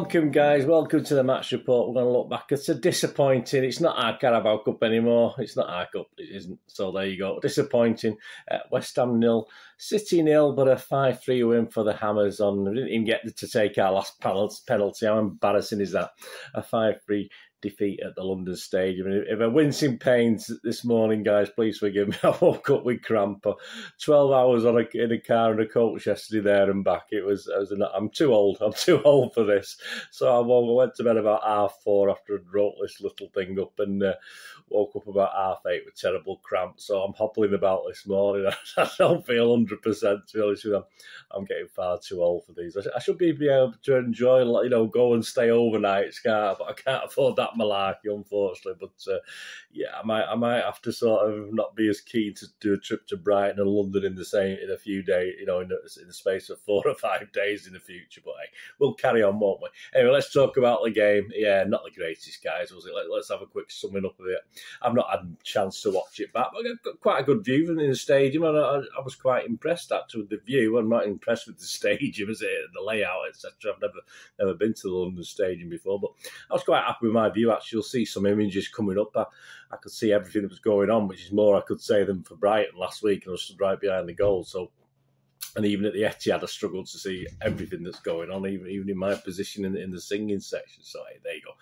welcome, guys. Welcome to the match report. We're going to look back. It's a disappointing. It's not our Carabao Cup anymore. It's not our cup. It isn't. So there you go. Disappointing. Uh, West Ham nil, City nil, but a five-three win for the Hammers. On we didn't even get to take our last penalty. How embarrassing is that? A five-three defeat at the London Stadium. If I wincing pains this morning, guys, please forgive me. I woke up with cramp. Twelve hours on a, in a car and a coach yesterday there and back. It was. I was I'm too old. I'm too old for this. So I went to bed about half four after I wrote this little thing up and uh, woke up about half eight with terrible cramp. So I'm hobbling about this morning. I don't feel hundred percent. To be honest with you, I'm, I'm, getting far too old for these. I, I should be, be able to enjoy, you know, go and stay overnight, Scar, but I can't afford that malarkey, unfortunately. But uh, yeah, I might I might have to sort of not be as keen to do a trip to Brighton and London in the same in a few days, you know, in, in the space of four or five days in the future. But hey, we'll carry on, won't we? Anyway, let's talk about the game. Yeah, not the greatest, guys, was it? Let, us have a quick summing up of it. I've not had a chance to watch it back, but I got quite a good view in the stadium, and I, I was quite impressed actually with the view. I'm not impressed with the stadium, is it? The layout, etc. I've never never been to the London Stadium before, but I was quite happy with my view. Actually, you'll see some images coming up. I, I could see everything that was going on, which is more I could say than for Brighton last week, and I was right behind the goal. So and even at the Etihad, I struggled to see everything that's going on, even even in my position in, in the singing section. So hey, there you go.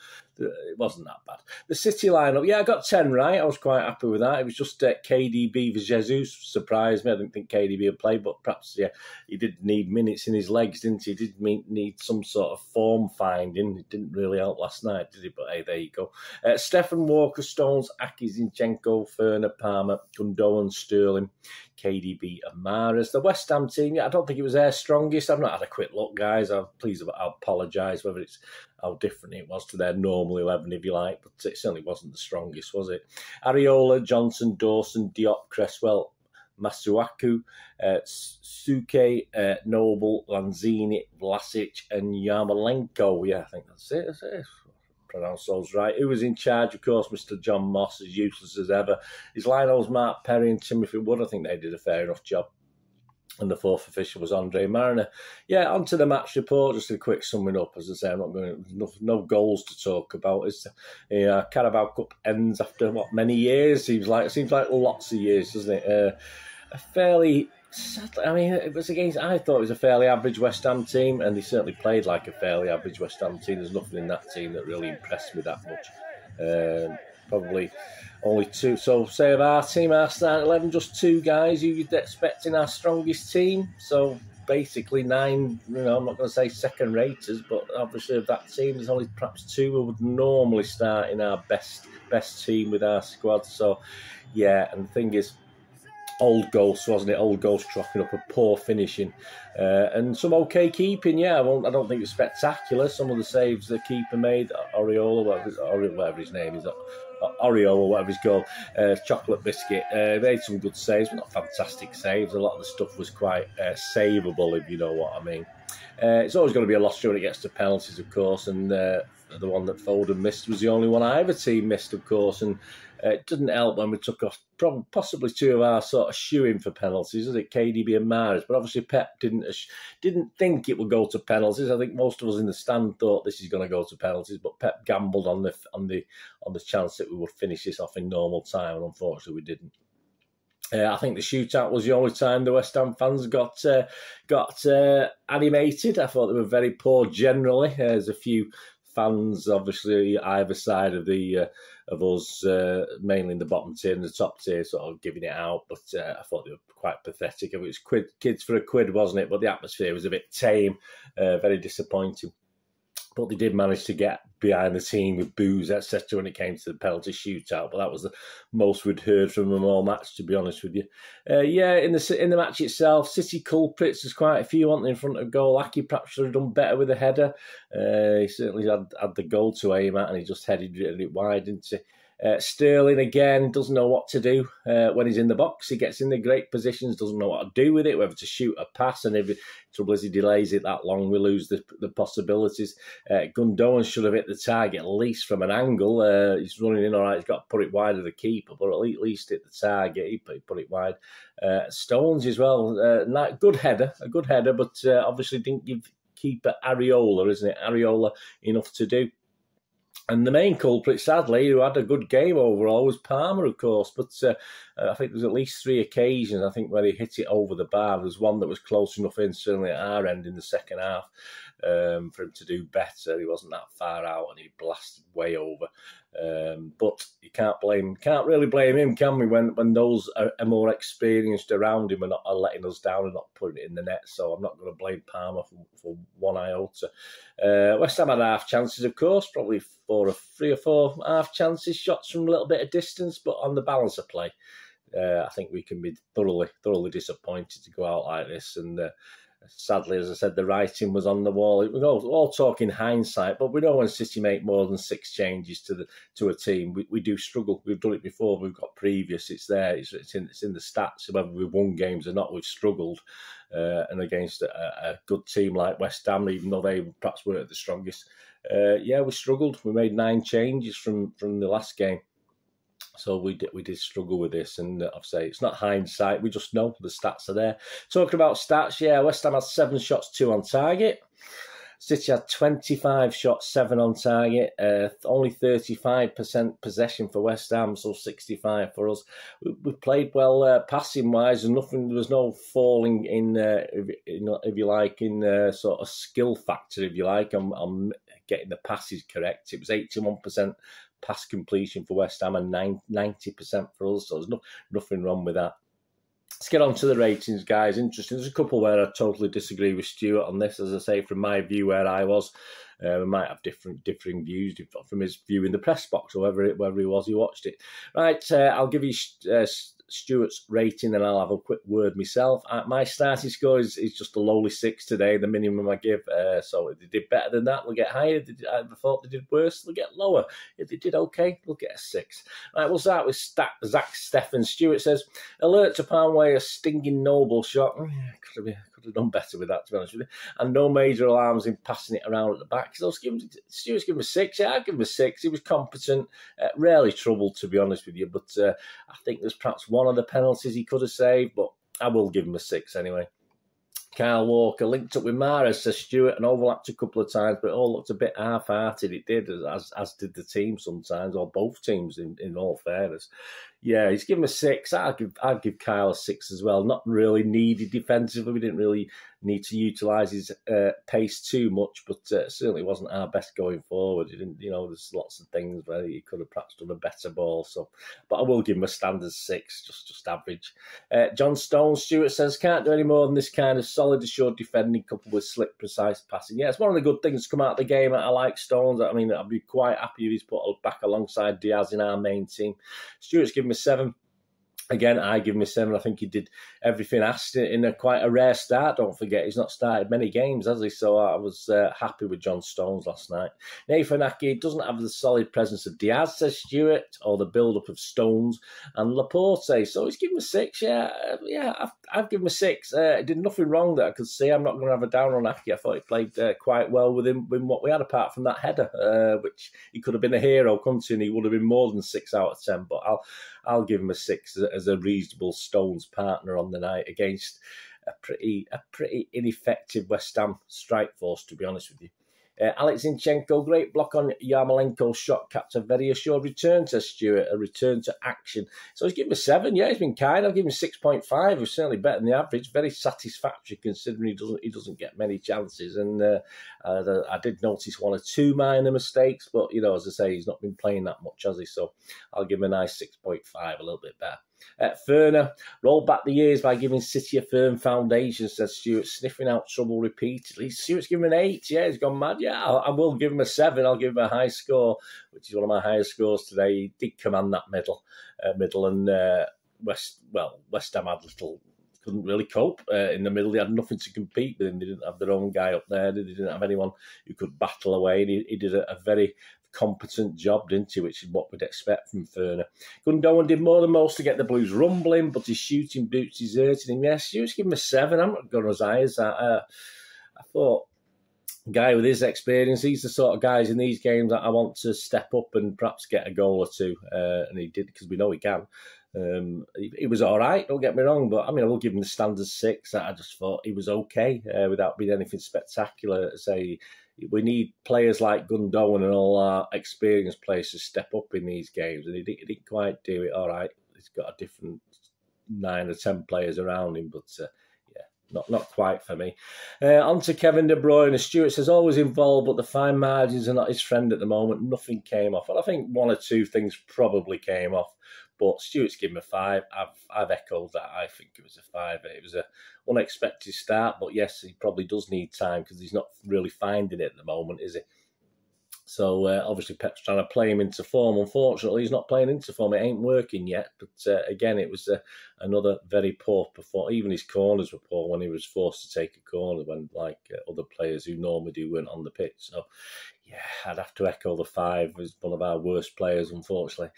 It wasn't that bad. The City lineup, yeah, I got ten right. I was quite happy with that. It was just uh, KDB for Jesus surprised me. I didn't think KDB would play, but perhaps yeah, he did need minutes in his legs, didn't he? He did need some sort of form finding. It didn't really help last night, did he? But hey, there you go. Uh, Steffen Walker, Stones, Aké Zinchenko, Ferner, Palmer, Gundogan, Sterling. KDB Amaras. The West Ham team, I don't think it was their strongest. I've not had a quick look, guys. I please I apologise whether it's how different it was to their normal eleven, if you like, but it certainly wasn't the strongest, was it? Areola, Johnson, Dawson, Diop, Cresswell, Masuaku, uh, Suke, uh, Noble, Lanzini, Vlasic, and Yarmolenko. Yeah, I think that's it. That's it pronounce those right. Who was in charge? Of course, Mr. John Moss, as useless as ever. His Lionel's Mark Perry and Timothy Wood. I think they did a fair enough job. And the fourth official was Andre Marriner. Yeah, on to the match report. Just a quick summing up. As I say, I'm not going to, no, no goals to talk about. It's, yeah, Carabao Cup ends after what many years? Seems like it seems like lots of years, doesn't it? Uh, a fairly sadly, I mean, it was against. I thought it was a fairly average West Ham team, and they certainly played like a fairly average West Ham team. There's nothing in that team that really impressed me that much. Um, probably only two. So, say of our team, our starting eleven, just two guys who you'd expect in our strongest team. So basically nine. You know, I'm not going to say second raters, but obviously of that team, there's only perhaps two who would normally start in our best best team with our squad. So, yeah, and the thing is old ghosts, wasn't it? Old ghosts dropping up a poor finishing uh, and some okay keeping. Yeah, I, I don't think it's spectacular. Some of the saves the keeper made, Oriola, whatever, whatever his name is, Oreo or whatever he's called, uh, chocolate biscuit. Uh, made some good saves, but not fantastic saves. A lot of the stuff was quite uh, savable, if you know what I mean. Uh, it's always going to be a loss when it gets to penalties, of course, and uh, the one that Foden missed was the only one either team missed, of course, and uh, it didn't help when we took off probably, possibly two of our sort of shoeing for penalties, was it KDB and Mahrez? But obviously Pep didn't didn't think it would go to penalties. I think most of us in the stand thought this is going to go to penalties, but Pep gambled on the on the on the chance that we would finish this off in normal time, and unfortunately we didn't. Uh, I think the shootout was the only time the West Ham fans got uh, got uh, animated. I thought they were very poor generally. Uh, there's a few fans, obviously, either side of the uh, of us, uh, mainly in the bottom tier and the top tier, sort of giving it out. But uh, I thought they were quite pathetic. It was quid, kids for a quid, wasn't it? But the atmosphere was a bit tame, uh, very disappointing but they did manage to get behind the team with booze, etc. When it came to the penalty shootout, but that was the most we'd heard from them all match, to be honest with you. Uh, yeah, in the in the match itself, City culprits. There's quite a few on in front of goal. Aké perhaps should have done better with a header. Uh, he certainly had, had the goal to aim at, and he just headed it wide, didn't he? Uh, Sterling again doesn't know what to do uh, when he's in the box. He gets in the great positions, doesn't know what to do with it, whether to shoot a pass, and if trouble is he delays it that long, we lose the, the possibilities. Uh, Gundogan should have hit the target at least from an angle. Uh, he's running in all right. He's got to put it wide of the keeper, but at least hit the target. He put, he put it wide. Uh, Stones as well, uh, good header, a good header, but uh, obviously didn't give keeper Areola, isn't it? Areola enough to do. And the main culprit, sadly, who had a good game overall, was Palmer, of course. But uh, I think there was at least three occasions, I think, where he hit it over the bar. There was one that was close enough in, certainly at our end in the second half, um, for him to do better. He wasn't that far out and he blasted way over. Um, but you can't blame, can't really blame him, can we? When when those are, are more experienced around him and not are letting us down and not putting it in the net. So I'm not going to blame Palmer for, for one iota. Uh, West Ham had half chances, of course, probably four or three or four half chances, shots from a little bit of distance, but on the balance of play. Uh, I think we can be thoroughly, thoroughly disappointed to go out like this, and uh, sadly, as I said, the writing was on the wall. We're all, all talking hindsight, but we know when City make more than six changes to the to a team, we, we do struggle. We've done it before. We've got previous. It's there. It's, it's in it's in the stats. Whether we've won games or not, we've struggled. Uh, and against a, a, good team like West Ham, even though they perhaps weren't the strongest, uh, yeah, we struggled. We made nine changes from from the last game. So we did, we did struggle with this, and uh, I've say it's not hindsight. We just know the stats are there. Talking about stats, yeah, West Ham had seven shots, two on target. City had 25 shots, seven on target, uh, only 35% possession for West Ham, so 65 for us. We, we played well uh, passing wise, and nothing. There was no falling in, uh, if, if, you like, in uh, sort of skill factor, if you like, on, on getting the passes correct. It was 81% pass completion for West Ham and 90% for us. So there's no, nothing wrong with that. Let's get on to the ratings, guys. Interesting. There's a couple where I totally disagree with Stuart on this. As I say, from my view, where I was, uh, we might have different differing views from his view in the press box or wherever, it, wherever he was, he watched it. Right, uh, I'll give you uh, Stuart's rating, and I'll have a quick word myself. Uh, my starting score is, is just a lowly six today, the minimum I give. Uh, so if they did better than that, we'll get higher. They, I thought they did worse, they'll get lower. If they did okay, they'll get a six. Right, we'll start with Zack Steffen. Stuart says, alert to Palmway, a stinging noble shot. Could have, could have done better with that, to be honest with you. And no major alarms in passing it around at the back. So Stuart's given him a six. Yeah, I'd give him a six. He was competent, uh, rarely troubled, to be honest with you. But uh, I think there's perhaps one of the penalties he could have saved, but I will give him a six anyway. Kyle Walker linked up with Mahrez, says Stuart, and overlapped a couple of times, but it all looked a bit half-hearted. It did, as as did the team sometimes, or both teams. In, in all fairness, yeah, he's given a six. I'd give I'd give Kyle a six as well. Not really needed defensively. We didn't really need to utilise his uh, pace too much, but uh, certainly wasn't our best going forward. You know, there's lots of things where he could have perhaps done a better ball. So, but I will give him a standard six, just just average. Uh, John Stone Stuart says can't do any more than this kind of solid, assured defending coupled with slick, precise passing. Yeah, it's one of the good things to come out of the game. I like Stones. I mean, I'd be quite happy if he's put back alongside Diaz in our main team. Stuart's given me seven again, I give him a seven. I think he did everything asked in a quite a rare start. Don't forget, he's not started many games, has he? So I was uh, happy with John Stones last night. Nathan Aké doesn't have the solid presence of Diaz, says Stuart, or the build-up of Stones and Laporte. So he's given a six. Yeah, uh, yeah, I've, I've given him a six. Uh, did nothing wrong that I could see. I'm not going to have a down on Aké. I thought he played uh, quite well with him with what we had, apart from that header, uh, which he could have been a hero, couldn't he? And he would have been more than six out of ten. But I'll I'll give him a six as a reasonable Stones partner on the night against a pretty a pretty ineffective West Ham strike force. To be honest with you. Uh, Alex Zinchenko, great block on Yarmolenko's shot, capped a very assured return to Stuart, a return to action. So he's given a seven. Yeah, he's been kind. I've given him six point five. He's certainly better than the average. Very satisfactory considering he doesn't he doesn't get many chances. And uh, uh, I did notice one or two minor mistakes, but you know, as I say, he's not been playing that much, has he? So I'll give him a nice six point five, a little bit better. Uh, Furner rolled back the years by giving City a firm foundation, says Stuart, sniffing out trouble repeatedly. Stuart's given an eight. Yeah, he's gone mad. Yeah, I, I will give him a seven. I'll give him a high score, which is one of my highest scores today. He did command that middle, uh, middle, and uh, West. Well, West Ham had little couldn't really cope uh, in the middle. They had nothing to compete with him. They didn't have their own guy up there. They didn't have anyone who could battle away. And he, he did a, a, very competent job, didn't he? Which is what we'd expect from Ferner. Gundogan did more than most to get the Blues rumbling, but his shooting boots deserted him. Yes, you just give him a seven. I'm not going as high as that. Uh, I thought guy with his experience, he's the sort of guys in these games that I want to step up and perhaps get a goal or two, uh, and he did because we know he can. Um, he, he, was all right. Don't get me wrong, but I mean, I will give him the standard six. I just thought he was okay uh, without being anything spectacular. Say we need players like Gundogan and all our experienced players to step up in these games, and he didn't, he didn't quite do it. All right, he's got a different nine or ten players around him, but uh, yeah, not not quite for me. Uh, on to Kevin De Bruyne. Stuart says always involved, but the fine margins are not his friend at the moment. Nothing came off. Well, I think one or two things probably came off. But Stuart's given a five. I've I've echoed that. I think it was a five. It was a unexpected start, but yes, he probably does need time because he's not really finding it at the moment, is he? So uh, obviously Pep's trying to play him into form. Unfortunately, he's not playing into form. It ain't working yet. But uh, again, it was uh, another very poor performance. Even his corners were poor when he was forced to take a corner when like uh, other players who normally do weren't on the pitch. So yeah, I'd have to echo the five as one of our worst players, unfortunately.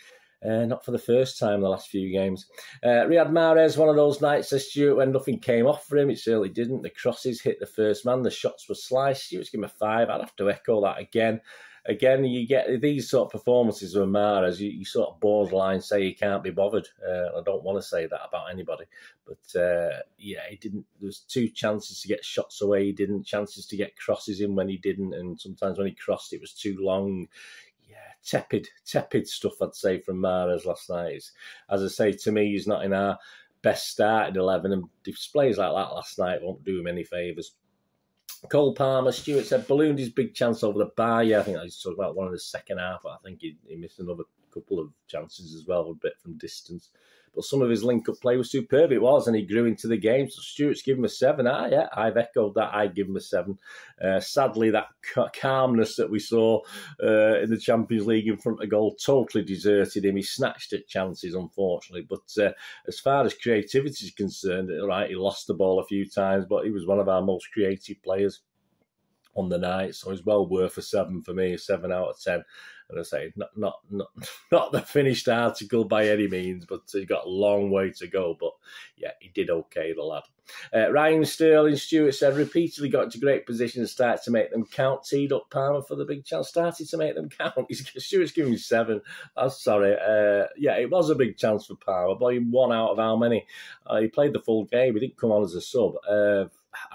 Uh, not for the first time in the last few games. Uh, Riyad Mahrez, one of those nights, says Stuart, when nothing came off for him. It certainly didn't. The crosses hit the first man, the shots were sliced. Stuart's given him a five. I'd have to echo that again. Again, you get these sort of performances with Mahrez, you, you sort of borderline say he can't be bothered. Uh, I don't want to say that about anybody. But uh, yeah, he didn't. There was two chances to get shots away. He didn't. Chances to get crosses in when he didn't. And sometimes when he crossed, it was too long tepid, tepid stuff, I'd say, from Mahrez last night. as I say, to me, he's not in our best starting 11, and displays like that last night won't do him any favours. Cole Palmer, Stuart said, ballooned his big chance over the bar. Yeah, I think he's talking about one in the second half. I think he, he missed another couple of chances as well, a bit from distance. But some of his link up play was superb. It was, and he grew into the game. So Stuart's given him a seven. Ah, yeah, I've echoed that. I give him a seven. Uh, sadly, that calmness that we saw uh, in the Champions League in front of goal totally deserted him. He snatched at chances, unfortunately. But uh, as far as creativity is concerned, right, he lost the ball a few times, but he was one of our most creative players on the night. So he's well worth a seven for me, a seven out of ten. And I say, not not not not the finished article by any means, but he got a long way to go. But yeah, he did okay, the lad. Uh, Ryan Sterling Stuart said repeatedly got into great positions, started to make them count. Teed up Palmer for the big chance, started to make them count. Stuart's giving seven. I'm sorry. Uh, yeah, it was a big chance for Palmer, but he one out of how many? Uh, he played the full game. He didn't come on as a sub.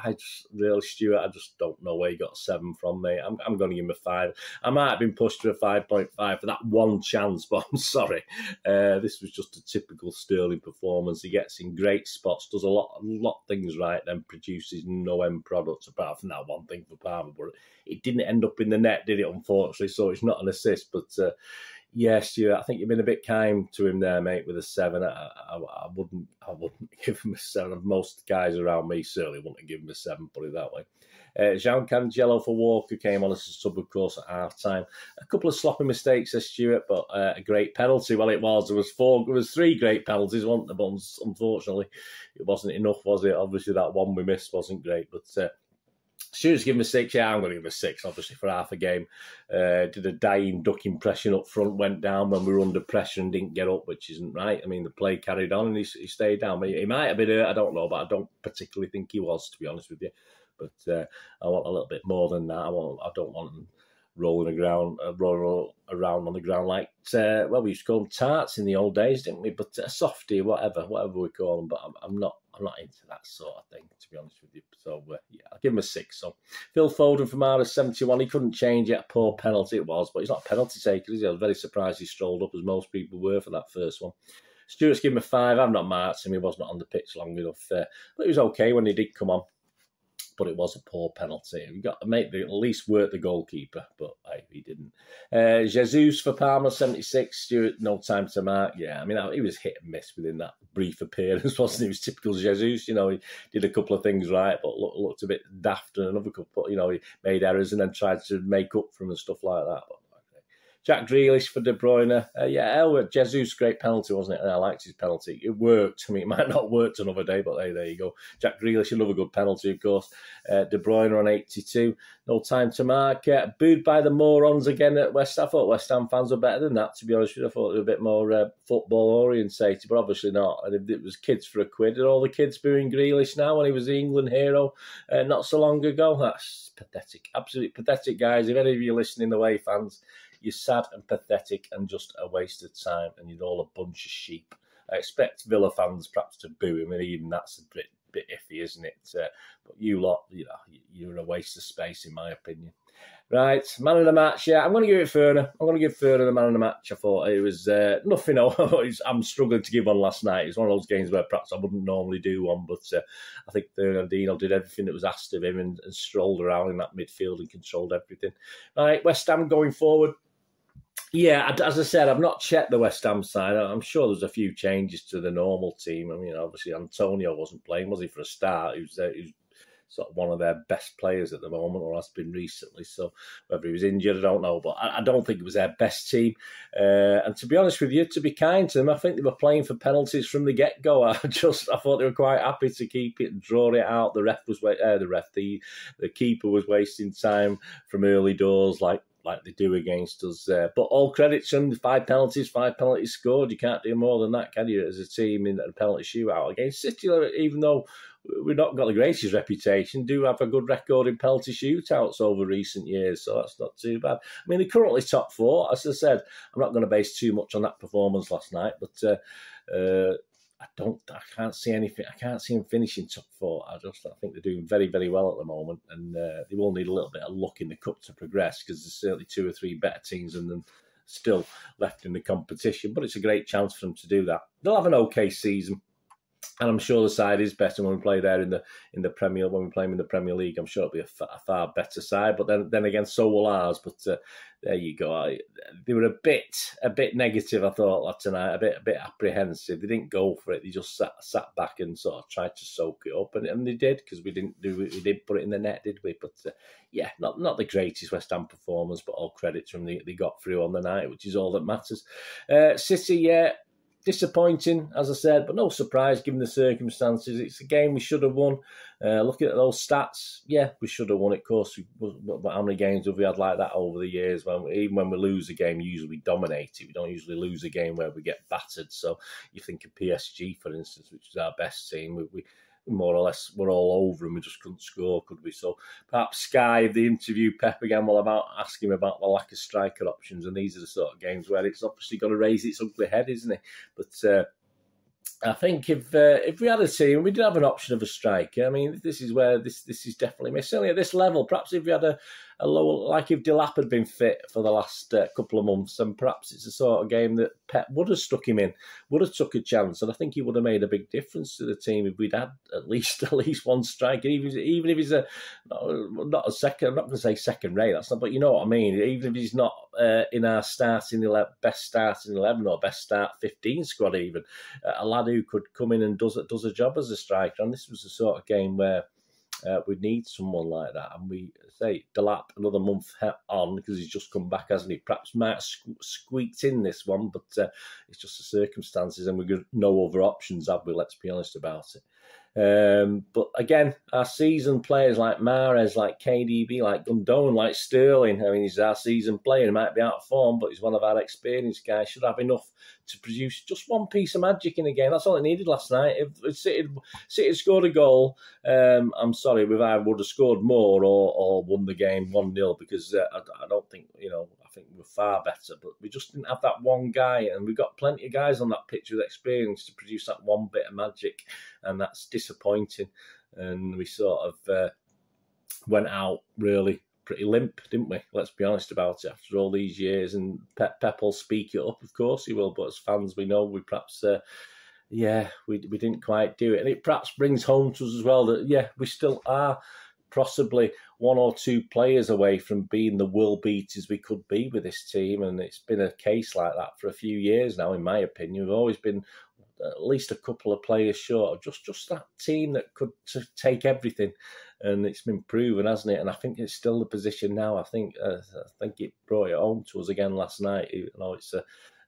I just really, Stuart, I just don't know where he got seven from me. I'm, I'm going to give him a five. I might have been pushed to a 5.5 for that one chance, but I'm sorry. Uh, this was just a typical Sterling performance. He gets in great spots, does a lot, a lot of things right, then produces no end products apart from that one thing for Palmer. But it didn't end up in the net, did it, unfortunately? So it's not an assist, but. Uh, yes, you. I think you've been a bit kind to him there, mate, with a seven. I, I, I, wouldn't, I wouldn't give him a seven. Most guys around me certainly wouldn't give him a seven. Put it that way. Uh, Jean Cancelo for Walker came on as a sub, of course, at half time. A couple of sloppy mistakes, says Stuart, but uh, a great penalty. Well, it was. There was four. There was three great penalties, weren't there? But unfortunately, it wasn't enough, was it? Obviously, that one we missed wasn't great, but. Uh, Stuart's given a six. Yeah, I'm going to give a six, obviously, for half a game. Uh, did a dying duck impression up front, went down when we were under pressure and didn't get up, which isn't right. I mean, the play carried on and he, he stayed down. He might have been hurt, I don't know, but I don't particularly think he was, to be honest with you. But uh, I want a little bit more than that. I, want, I don't want him rolling around, uh, rolling around on the ground like uh, well, we used to call them tarts in the old days, didn't we? But a softy, whatever, whatever we call them. But I'm, I'm, not, I'm not into that sort of thing, to be honest with you. So uh, yeah, I'll give him a six. So Phil Foden from seventy one, he couldn't change it. Poor penalty it was, but he's not a penalty taker. I was very surprised he strolled up as most people were for that first one. Stuart's given him a five. I've not marked him. He was not on the pitch long enough, uh, but he was okay when he did come on but it was a poor penalty. We got to make the, at least work the goalkeeper, but he didn't. Uh, Jesus for Palmer, 76. Stuart, no time to mark. Yeah, I mean, he was hit and miss within that brief appearance, wasn't he? He was typical Jesus. You know, he did a couple of things right, but looked, looked a bit daft and another couple, you know, he made errors and then tried to make up for them and stuff like that. But Jack Grealish for De Bruyne. Uh, yeah, Elwood, Jesus, great penalty, wasn't it? I liked his penalty. It worked. I mean, it might not worked another day, but hey, there you go. Jack Grealish, another good penalty, of course. Uh, De Bruyne on 82. No time to mark. Uh, booed by the morons again at West Ham. I thought West Ham fans were better than that, to be honest with you. I thought they were a bit more uh, football orientated, but obviously not. And it was kids for a quid. And all the kids booing Grealish now when he was the England hero uh, not so long ago. That's pathetic. Absolutely pathetic, guys. If any of you are listening, the way fans, you're sad and pathetic and just a waste of time, and you're all a bunch of sheep. I expect Villa fans perhaps to boo him, and even that's a bit bit iffy, isn't it? Uh, but you lot, you know, you're a waste of space, in my opinion. Right, man of the match. Yeah, I'm going to give it Furner. I'm going to give Furner the man of the match. I thought it was uh, nothing. I'm struggling to give one last night. It's one of those games where perhaps I wouldn't normally do one, but uh, I think Fernandinho did everything that was asked of him and, and strolled around in that midfield and controlled everything. Right, West Ham going forward. Yeah, as I said, I've not checked the West Ham side. I'm sure there's a few changes to the normal team. I mean, obviously Antonio wasn't playing, was he, for a start? He was, uh, he was sort of one of their best players at the moment, or has been recently. So whether he was injured, I don't know. But I, I don't think it was their best team. Uh, and to be honest with you, to be kind to them, I think they were playing for penalties from the get go. I just I thought they were quite happy to keep it draw it out. The ref was uh, the ref the the keeper was wasting time from early doors like like they do against us. Uh, but all credit to them, five penalties, five penalties scored. You can't do more than that, can you, as a team in a penalty shootout against City, even though we've not got the greatest reputation, do have a good record in penalty shootouts over recent years, so that's not too bad. I mean, they're currently top four. As I said, I'm not going to base too much on that performance last night, but uh, uh, I don't, I can't see anything. I can't see them finishing top four. I just, I think they're doing very, very well at the moment, and uh, they will need a little bit of luck in the cup to progress because there's certainly two or three better teams than them still left in the competition. But it's a great chance for them to do that. They'll have an okay season and I'm sure the side is better when we play there in the in the Premier when we play them in the Premier League. I'm sure it'll be a, far, a far better side. But then then again, so will ours. But uh, there you go. I, they were a bit a bit negative. I thought tonight, a bit a bit apprehensive. They didn't go for it. They just sat sat back and sort of tried to soak it up, and, and they did because we didn't do we did put it in the net, did we? But uh, yeah, not not the greatest West Ham performance, but all credit to them. They, they got through on the night, which is all that matters. Uh, City, yeah disappointing, as I said, but no surprise given the circumstances. It's a game we should have won. Uh, looking at those stats, yeah, we should have won it. Of course, but how many games have we had like that over the years? When we, even when we lose a game, usually we dominate it. We don't usually lose a game where we get battered. So you think of PSG, for instance, which is our best team. We, we more or less were all over and we just couldn't score, could we? So perhaps Sky, the interview Pep again, will about ask him about the lack of striker options, and these are the sort of games where it's obviously going to raise its ugly head, isn't it? But uh, I think if uh, if we had a team, we did have an option of a striker. I mean, this is where this this is definitely missing. At this level, perhaps if we had a, a lower, like if Delap had been fit for the last uh, couple of months, and perhaps it's the sort of game that Pep would have stuck him in, would have took a chance, and I think he would have made a big difference to the team if we'd had at least at least one striker, even even if he's a not, not a second. I'm not going to say second rate. That's not, but you know what I mean. Even if he's not uh, in our starting 11, best starting eleven or best start fifteen squad, even uh, a lad who could come in and does does a job as a striker, and this was the sort of game where uh, we need someone like that, and we say Delap another month on because he's just come back, hasn't he? Perhaps might squeaked in this one, but uh, it's just the circumstances, and we've got no other options, have we? Let's be honest about it. Um, but again, our season players like Mahrez, like KDB, like Gundogan, like Sterling. I mean, he's our season player. He might be out of form, but he's one of our experienced guys. Should have enough to produce just one piece of magic in a game. That's all it needed last night. If City, City scored a goal, um, I'm sorry, we either would have scored more or, or won the game 1 0 because uh, I, I don't think, you know, think we were far better, but we just didn't have that one guy. And we've got plenty of guys on that pitch with experience to produce that one bit of magic, and that's disappointing. And we sort of uh, went out really pretty limp, didn't we? Let's be honest about it. After all these years, and Pep, Pep will speak it up, of course he will. But as fans, we know we perhaps. Uh, yeah, we we didn't quite do it, and it perhaps brings home to us as well that yeah, we still are possibly one or two players away from being the world beaters we could be with this team. And it's been a case like that for a few years now, in my opinion. We've always been at least a couple of players short of just, just that team that could take everything. And it's been proven, hasn't it? And I think it's still the position now. I think uh, I think it brought it home to us again last night. You know, it's a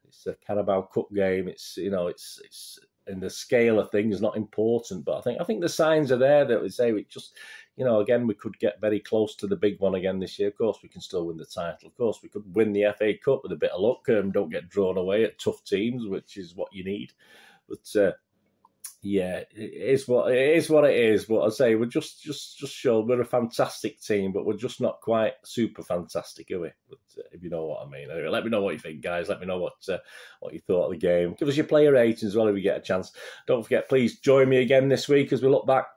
it's a Carabao Cup game. It's you know, it's it's in the scale of things not important, but I think I think the signs are there that would say we just you know, again, we could get very close to the big one again this year. Of course, we can still win the title. Of course, we could win the FA Cup with a bit of luck and don't get drawn away at tough teams, which is what you need. But uh, yeah, it is what it is. What it is. But I say we're just just just sure we're a fantastic team, but we're just not quite super fantastic, are we? But, uh, if you know what I mean. Anyway, let me know what you think, guys. Let me know what uh, what you thought of the game. Give us your player rating as well if you get a chance. Don't forget, please join me again this week as we look back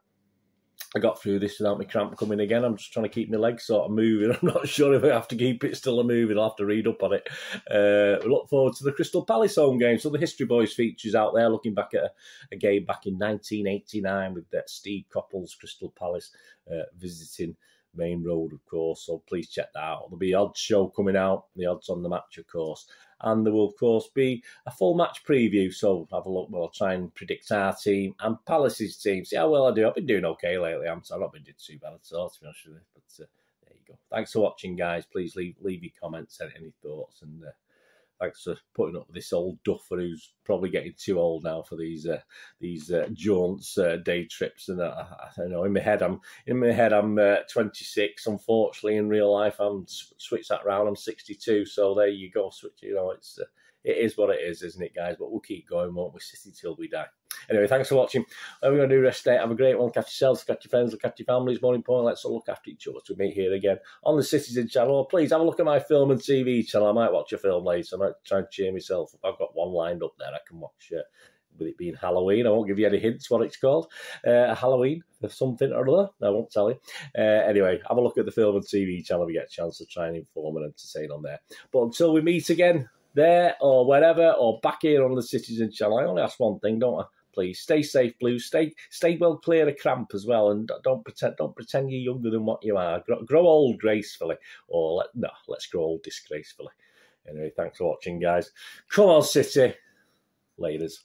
I got through this without my cramp coming again. I'm just trying to keep my legs sort of moving. I'm not sure if I have to keep it still a moving. I'll have to read up on it. Uh, look forward to the Crystal Palace home game. So the History Boys features out there, looking back at a, a game back in 1989 with that Steve Coppell's Crystal Palace uh, visiting Maine Road, of course. So please check that out. There'll be odds show coming out, the odds on the match, of course and there will of course be a full match preview. So have a look. We'll try and predict our team and Palace's team. See how well I do. I've been doing okay lately. I'm I've not been doing too bad at all, to be honest with you. But uh, there you go. Thanks for watching, guys. Please leave leave your comments, and any thoughts, and. Uh, thanks for putting up this old duffer who's probably getting too old now for these uh, these uh, jaunts, uh, day trips. And uh, I, know in my head, I'm in my head, I'm uh, 26. Unfortunately, in real life, I'm switch that around. I'm 62. So there you go. Switch. You know, it's uh, it is what it is, isn't it, guys? But we'll keep going, won't we? City till we die. Anyway, thanks for watching. We're going to do rest day. Have a great one. Catch yourselves, catch your friends, after your families. More important, let's all look after each other. To meet here again on the Citizen channel. Please have a look at my film and TV channel. I might watch a film later. I might try and cheer myself up. I've got one lined up there I can watch. Uh, with it being Halloween, I won't give you any hints what it's called. Uh, Halloween something or other. I won't tell you. Uh, anyway, have a look at the film and TV channel if you get a chance to try and inform and entertain on there. But until we meet again, there or wherever or back here on the Citizen channel, I only ask one thing, don't I? Please stay safe, Blues. Stay stay well clear of cramp as well, and don't pretend don't pretend you're younger than what you are. Grow, grow old gracefully, or let, no, let's grow old disgracefully. Anyway, thanks for watching, guys. Come on, City. Laters.